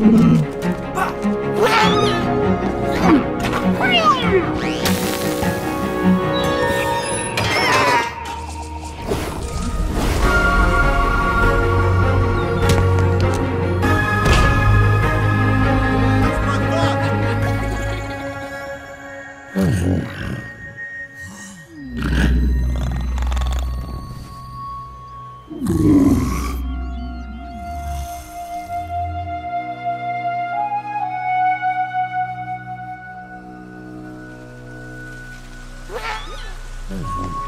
Mm-hmm. Mm-hmm.